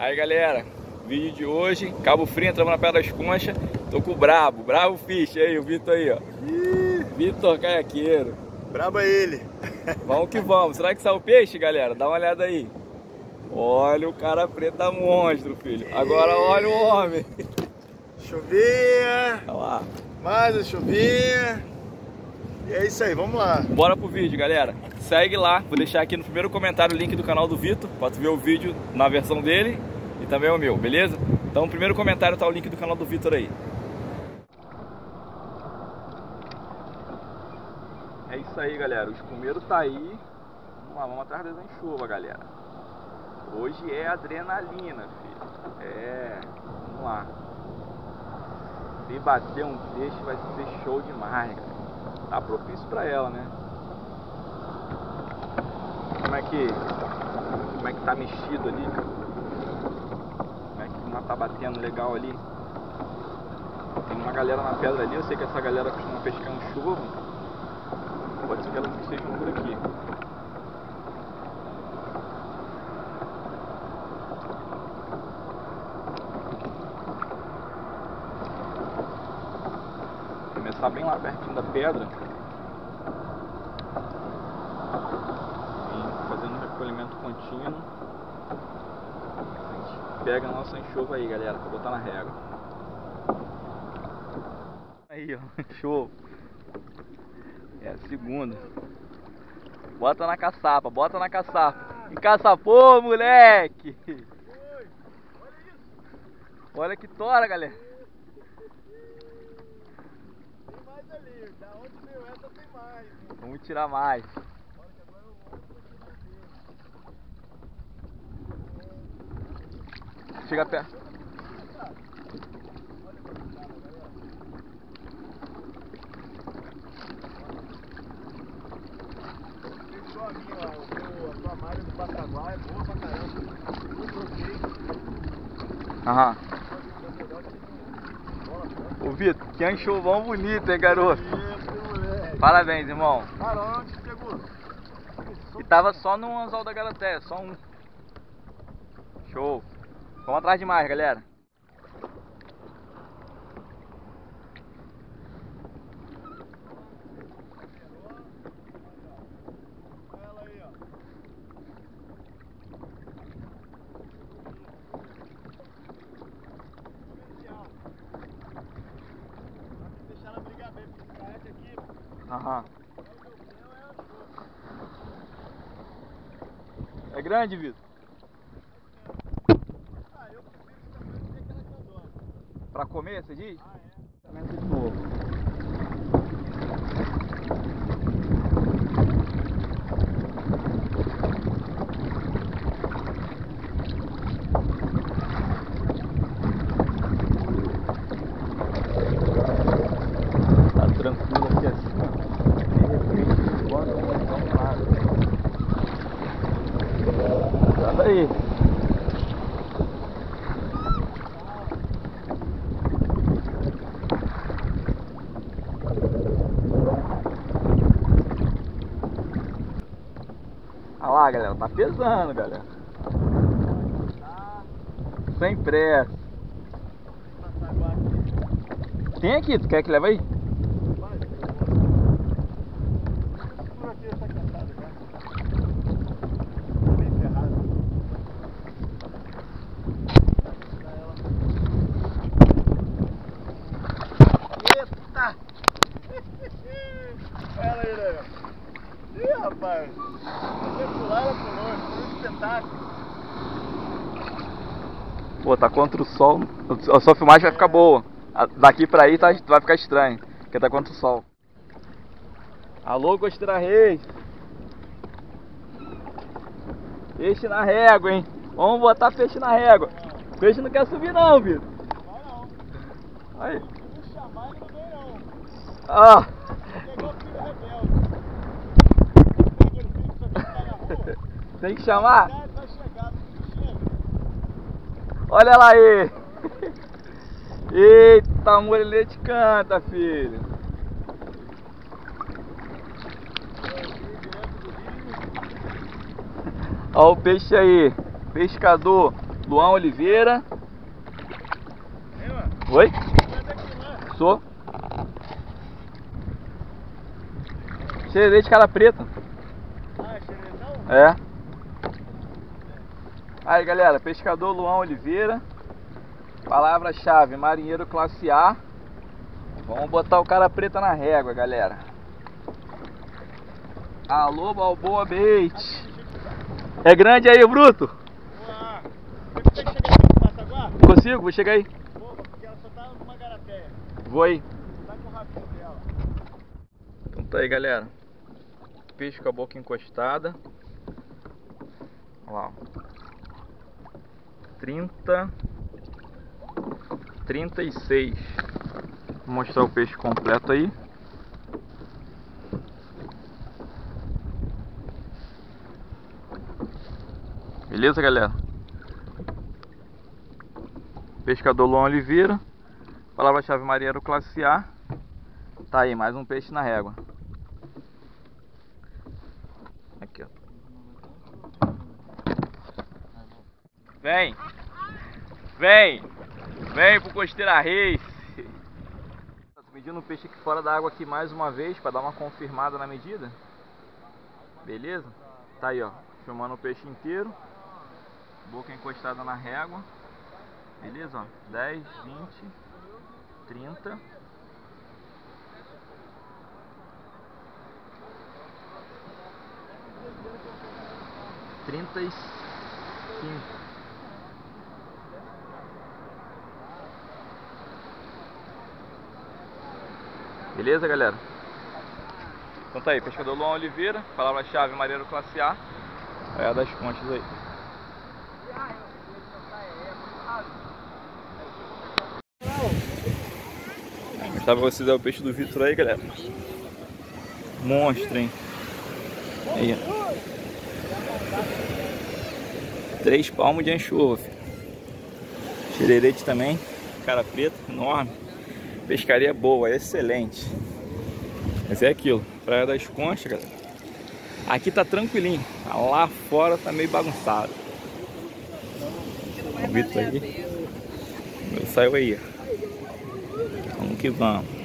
Aí galera, vídeo de hoje, Cabo Frio, entramos na Pedra das Conchas, tô com o Brabo, Bravo Fish aí, o Vitor aí, ó. Vitor Caiaqueiro. Brabo é ele. Vamos que vamos. Será que saiu o peixe, galera? Dá uma olhada aí. Olha o cara preto da monstro, filho. Agora olha o homem. Chuvinha. Olha lá. Mais uma chuvinha. E é isso aí, vamos lá. Bora pro vídeo, galera. Segue lá, vou deixar aqui no primeiro comentário o link do canal do Vitor, pra tu ver o vídeo na versão dele e também o meu, beleza? Então primeiro comentário tá o link do canal do Vitor aí. É isso aí, galera. O escumeiro tá aí. Vamos lá, vamos atrás da chuva, galera. Hoje é adrenalina, filho. É, vamos lá. Se bater um peixe vai ser show demais, galera. Tá propício pra ela, né? Como é que. Como é que tá mexido ali? Como uma tá batendo legal ali? Tem uma galera na pedra ali, eu sei que essa galera costuma pescar um chuva. Pode ser que elas estejam por aqui. Começar bem lá pertinho da pedra. E fazendo um recolhimento contínuo. A gente pega a nossa enxova aí, galera, pra botar na régua. Aí, ó, show. É a segunda. Bota na caçapa, bota na caçapa. Encaçapou, moleque! Olha que tora, galera. Tem mais ali, da onde veio essa tem mais. Vamos tirar mais. Chega perto. Fechou a minha, ó. A tua malha do Pataguá é boa pra caramba. Aham. Ô Vitor, que anchovão bonito, hein, garoto? Isso. Parabéns, irmão. E tava só no anzol da Galateia, só um. Show. Vamos atrás de mais, galera. Olha ela aí, ó. Especial. Tem que deixar ela brigar bem, porque esse caiaque aqui Aham. é o meu céu, é a chuva. É grande, Vitor? Ah, eu prefiro ficar mais do que aquela grandona. Pra comer, você diz? Ah, é? De novo. Tá tranquilo aqui assim, ó. De repente, quando vamos lá. Sai daí. Galera, tá pesando, galera. Sem pressa. Tem aqui, tu quer que leve aí? Eita! Olha aí, né? Ih, rapaz! Você pular, ela pulou. Foi um espetáculo. Pô, tá contra o sol. A sua filmagem vai ficar boa. A- Daqui pra aí tá, vai ficar estranho. Porque tá contra o sol. Alô, Costeira Reis. Peixe na régua, hein? Vamos botar peixe na régua. Peixe não quer subir não, Vitor. Vai não. Aí. Ah. Pegou o filho rebelde. Pega ele, filho, que só quer ficar na rua. Tem que chamar? Vai chegar, chega. Olha lá aí. Eita, morilete canta, filho. Olha o peixe aí. Pescador Luan Oliveira. Oi? Sou. Xererê de cara preta. Ah, xeretão? É. Aí galera, pescador Luan Oliveira. Palavra-chave, marinheiro classe A. Vamos botar o cara preta na régua, galera. Alô, Balboa Bait. É grande aí, Bruto? Consigo? Vou chegar aí. Vou aí. Tá dela. Então tá aí, galera. Peixe com a boca encostada. Olha lá. Ó. 30 36 Vou mostrar o peixe completo aí. Beleza, galera? Pescador Luan Oliveira. Palavra-chave marinheiro classe A. Tá aí, mais um peixe na régua. Aqui, ó. Vem! Vem! Vem pro Costeira! Tô medindo o peixe aqui fora da água aqui mais uma vez para dar uma confirmada na medida. Beleza? Tá aí, ó. Filmando o peixe inteiro. Boca encostada na régua. Beleza, ó. 10, 20, 30. Trinta e cinco. Beleza, galera? Então tá aí, pescador Luan Oliveira, palavra-chave marinheiro classe A. É a das conchas aí. Mostrar pra vocês aí o peixe do Vitor aí, galera. Monstro, hein? Aí, ó. Três palmos de anchova, filho. Xererete também, cara preta, enorme. Pescaria boa, excelente. Mas é aquilo, Praia das Conchas, galera. Aqui tá tranquilinho, lá fora tá meio bagunçado. O Vitor aí. Saiu aí. Vamos que vamos.